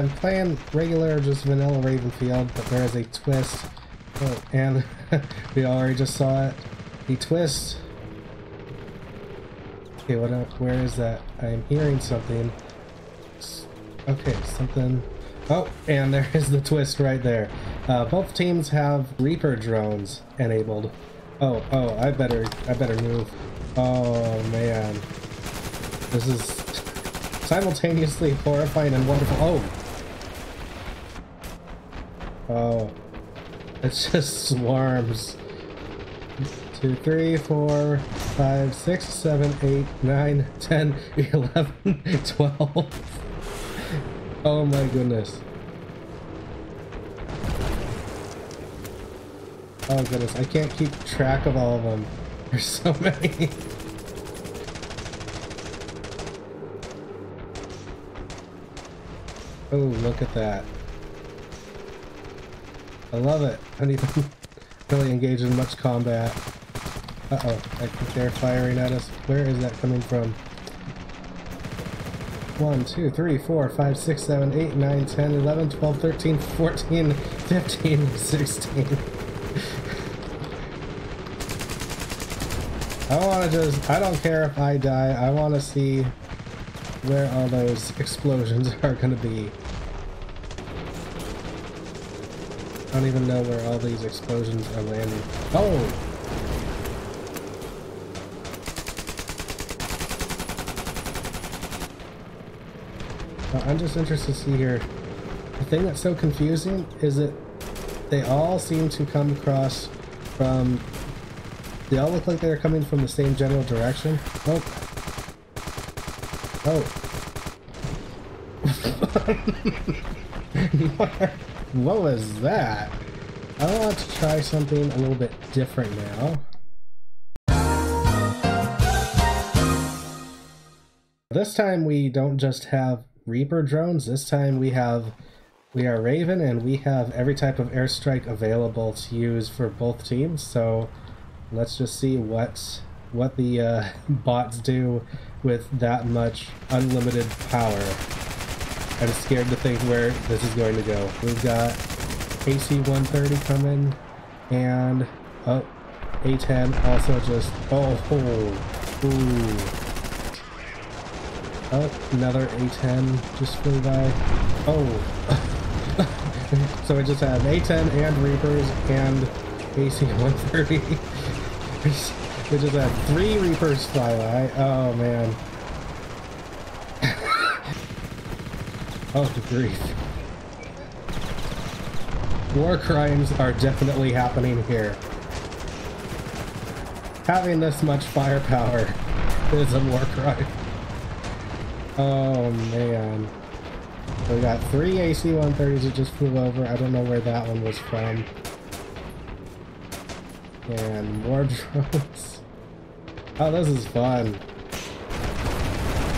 I'm playing regular, just vanilla Ravenfield, but there is a twist. Oh, and we already just saw it. The twist. Okay, what? Up where is that? I'm hearing something. Okay, something. Oh, and there is the twist right there. Uh, both teams have Reaper drones enabled. Oh, oh, I better, I better move. Oh man, this is simultaneously horrifying and wonderful. Oh, oh, it's just swarms. Two, three, four, five, six, seven, eight, nine, ten, eleven, twelve. Oh my goodness. Oh goodness, I can't keep track of all of them. There's so many. oh, look at that. I love it. I don't even really engage in much combat. Uh-oh, I think they're firing at us. Where is that coming from? 1, 2, 3, 4, 5, 6, 7, 8, 9, 10, 11, 12, 13, 14, 15, 16. I want to just, I don't care if I die, I want to see where all those explosions are going to be. I don't even know where all these explosions are landing. Oh! I'm just interested to see here. The thing that's so confusing is that they all seem to come across from... They all look like they're coming from the same general direction. Oh. Oh. what was that? I want to try something a little bit different now. This time we don't just have Reaper drones. This time we have we are Raven and we have every type of airstrike available to use for both teams. So let's just see what what the uh, bots do with that much unlimited power. I'm scared to think where this is going to go. We've got AC-130 coming and oh, A-10 also just oh, oh ooh Oh, another A10 just flew by. Oh. so we just have A10 and Reapers and AC-130. we just have three Reapers fly by. Oh, man. Oh, grief. War crimes are definitely happening here. Having this much firepower is a war crime. Oh man. we got three AC-130s that just flew over. I don't know where that one was from. And more drones. Oh, this is fun.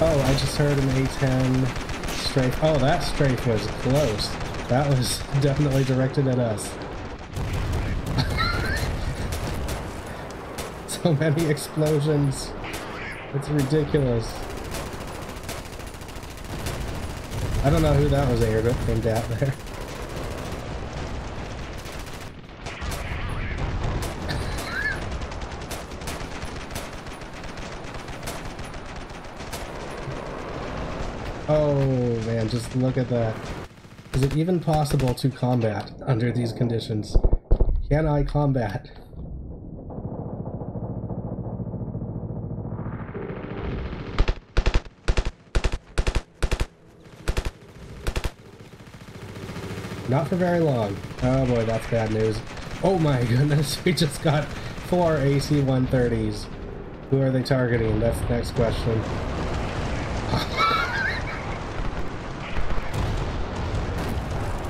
Oh, I just heard an A-10 strafe. Oh, that strafe was close. That was definitely directed at us. so many explosions. It's ridiculous. I don't know who that was aimed at there. oh Oh, man, just look at that. Is it even possible to combat under these conditions? Can I combat? Not for very long. Oh boy, that's bad news. Oh my goodness, we just got four AC-130s. Who are they targeting? That's the next question.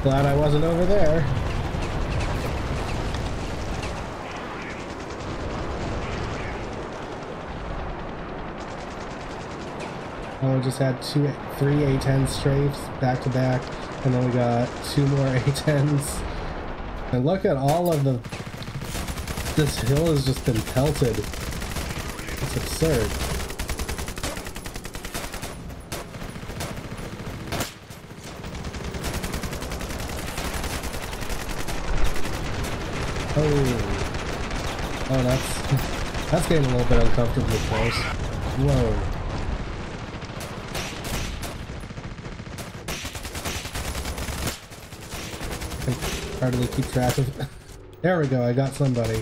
Glad I wasn't over there. Oh, just had two, three A-10 strafes back to back. And then we got two more A-10s. And look at all of the... This hill has just been pelted. It's absurd. Oh. Oh, that's... That's getting a little bit uncomfortably close. Whoa. I can hardly keep track of... there we go, I got somebody.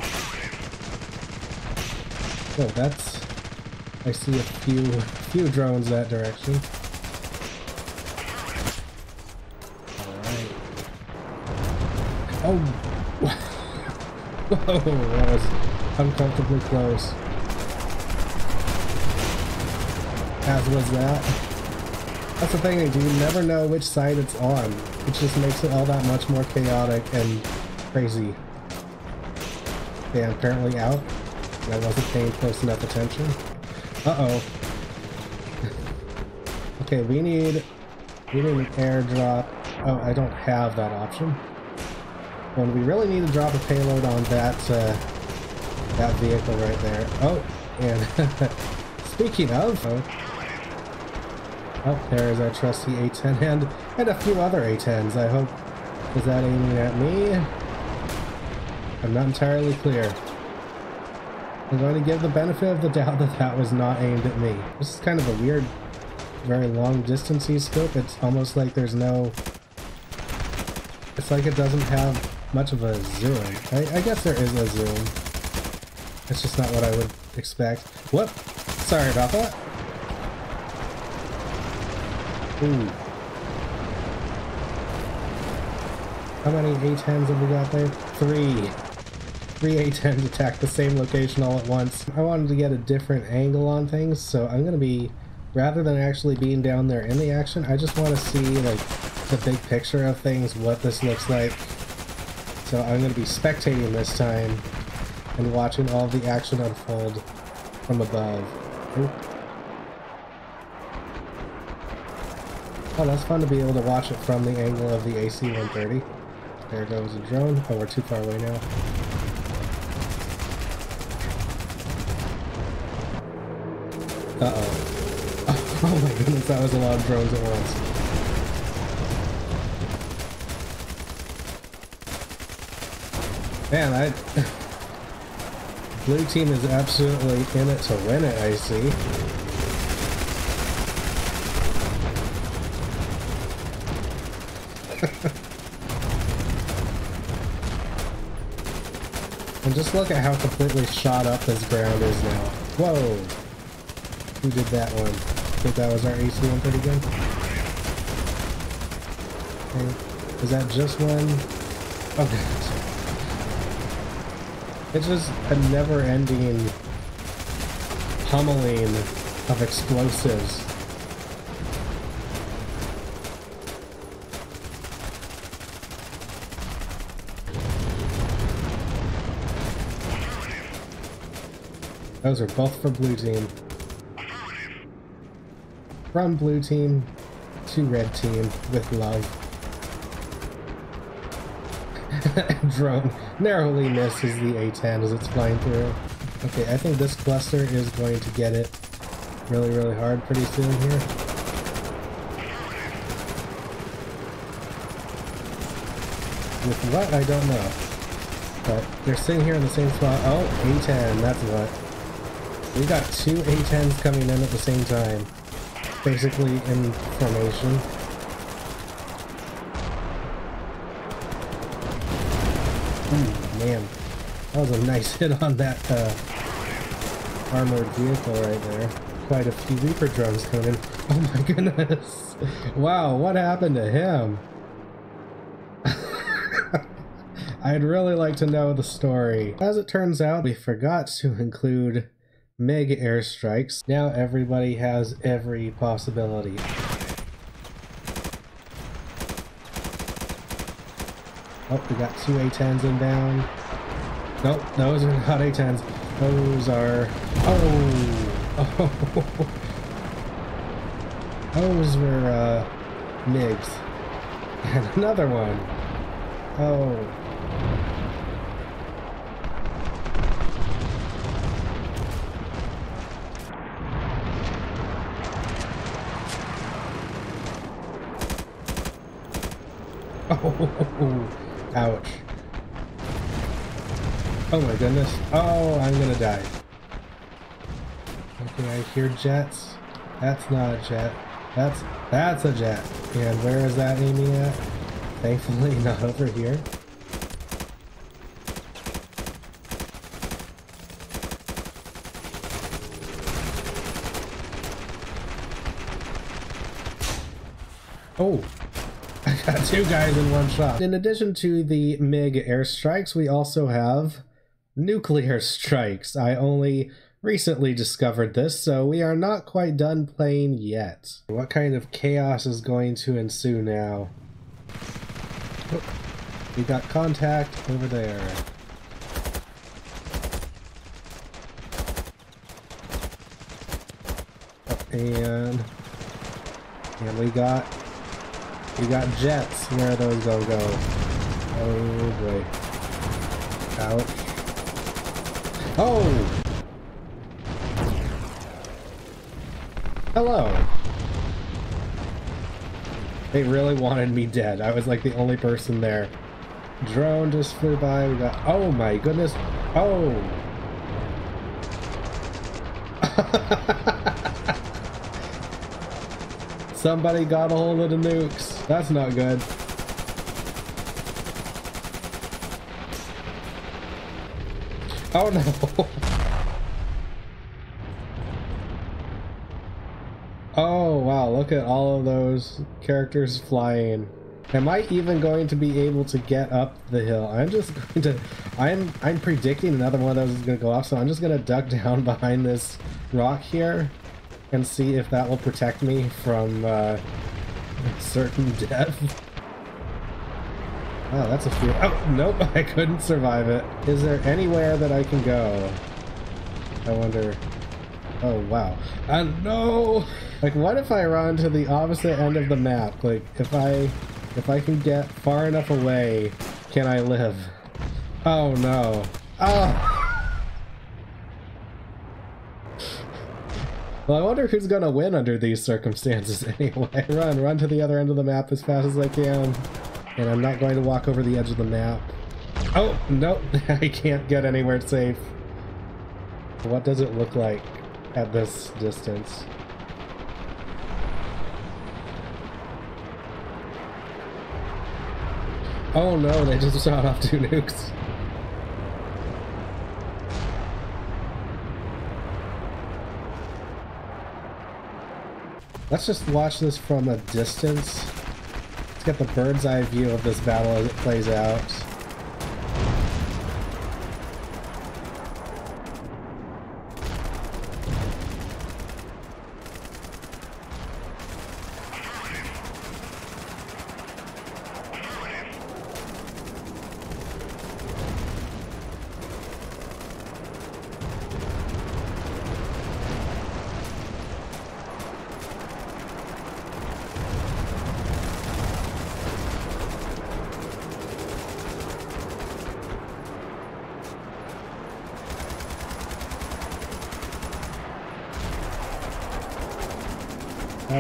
Oh, that's... I see a few, few drones that direction. Alright. Oh! Whoa, that was uncomfortably close. As was that. That's the thing, you never know which side it's on. It just makes it all that much more chaotic and crazy. Yeah, apparently out. I wasn't paying close enough attention. Uh-oh. okay, we need... We need an airdrop. Oh, I don't have that option. When we really need to drop a payload on that, uh, that vehicle right there. Oh, and speaking of... Oh, oh, there is our trusty A-10 and, and a few other A-10s. I hope... Is that aiming at me? I'm not entirely clear. I'm going to give the benefit of the doubt that that was not aimed at me. This is kind of a weird, very long distance scope. It's almost like there's no... It's like it doesn't have much of a zoom. I, I guess there is a zoom. It's just not what I would expect. Whoop! Sorry about that. Ooh. How many A-10s have we got there? Three three A-10s attack the same location all at once. I wanted to get a different angle on things, so I'm going to be, rather than actually being down there in the action, I just want to see, like, the big picture of things, what this looks like. So I'm going to be spectating this time and watching all the action unfold from above. Oop. Oh, that's fun to be able to watch it from the angle of the AC-130. There goes a drone. Oh, we're too far away now. Uh-oh. Oh my goodness, that was a lot of drones at once. Man, I... Blue team is absolutely in it to win it, I see. and just look at how completely shot up this ground is now. Whoa! Who did that one? I think that was our AC one pretty good. Okay. Is that just one? Oh, okay. It's just a never-ending pummeling of explosives. Those are both for blue team. From blue team to red team with love. Drone narrowly misses the A-10 as it's flying through. Okay, I think this cluster is going to get it really, really hard pretty soon here. With what? I don't know. But they're sitting here in the same spot. Oh, A-10, that's what. We got two A-10s coming in at the same time basically in formation. Ooh, man. That was a nice hit on that uh, armored vehicle right there. Quite a few Reaper drones coming. Oh my goodness. Wow, what happened to him? I'd really like to know the story. As it turns out, we forgot to include MiG airstrikes. Now everybody has every possibility. Oh, we got two A-10s inbound. Nope, those are not A-10s. Those are... Oh! Oh! Those were, uh, MiGs. And another one. Oh. Oh, Oh my goodness. Oh, I'm gonna die. Okay, I hear jets. That's not a jet. That's that's a jet. And where is that aiming at? Thankfully not over here. Oh, I got two guys in one shot. In addition to the MiG airstrikes, we also have nuclear strikes. I only recently discovered this, so we are not quite done playing yet. What kind of chaos is going to ensue now? Oh, we got contact over there. And and we got we got jets. Where are those gonna go? Oh boy. Ouch. Oh! Hello. They really wanted me dead. I was like the only person there. Drone just flew by. We got. Oh my goodness. Oh. Somebody got a hold of the nukes. That's not good. Oh no. oh wow, look at all of those characters flying. Am I even going to be able to get up the hill? I'm just going to I'm I'm predicting another one of those is gonna go off, so I'm just gonna duck down behind this rock here and see if that will protect me from uh, certain death. Oh, that's a few. Oh, nope, I couldn't survive it. Is there anywhere that I can go? I wonder. Oh, wow. Uh, no! Like, what if I run to the opposite end of the map? Like, if I, if I can get far enough away, can I live? Oh, no. Oh! Well, I wonder who's gonna win under these circumstances anyway. Run, run to the other end of the map as fast as I can. And I'm not going to walk over the edge of the map. Oh, nope, I can't get anywhere safe. What does it look like at this distance? Oh no, they just shot off two nukes. Let's just watch this from a distance. Get the bird's eye view of this battle as it plays out.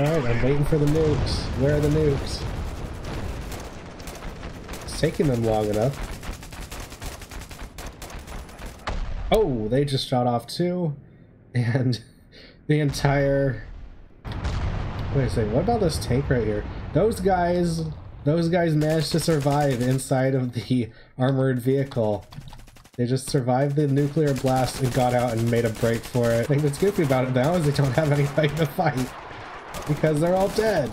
Alright, I'm waiting for the nukes. Where are the nukes? It's taking them long enough. Oh, they just shot off two. And the entire... Wait a second, what about this tank right here? Those guys... Those guys managed to survive inside of the armored vehicle. They just survived the nuclear blast and got out and made a break for it. I think what's goofy about it now is they don't have anybody to fight. Because they're all dead.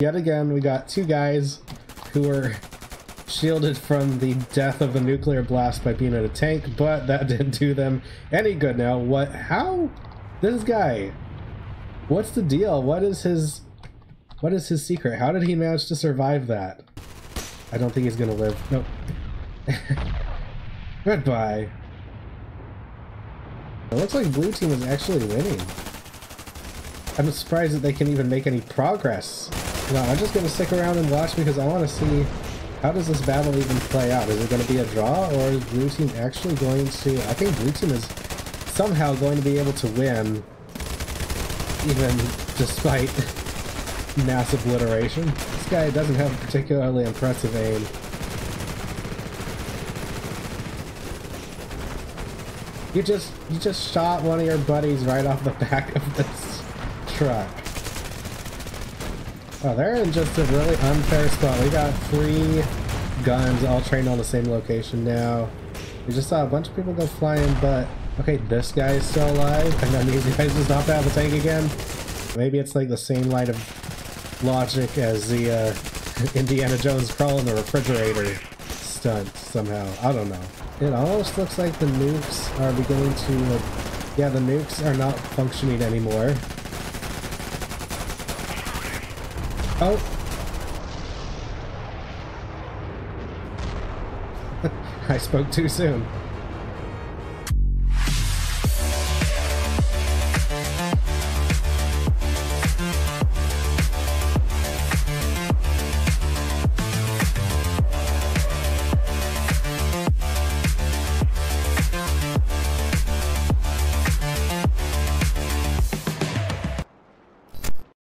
Yet again, we got two guys who were shielded from the death of a nuclear blast by being in a tank, but that didn't do them any good now. What? How? This guy. What's the deal? What is his... What is his secret? How did he manage to survive that? I don't think he's gonna live. Nope. Goodbye. It looks like blue team is actually winning. I'm surprised that they can even make any progress. No, I'm just gonna stick around and watch because I want to see how does this battle even play out. Is it to be a draw or is blue team actually going to... I think blue team is somehow going to be able to win even despite mass obliteration. This guy doesn't have a particularly impressive aim. You just you just shot one of your buddies right off the back of this truck. Oh, they're in just a really unfair spot. We got three guns all trained on the same location now. We just saw a bunch of people go flying, but okay, this guy is still alive, and then these guys just out of the tank again. Maybe it's like the same line of logic as the uh, Indiana Jones crawl in the refrigerator stunt somehow. I don't know. It almost looks like the nukes are beginning to, like, yeah, the nukes are not functioning anymore. Oh. I spoke too soon.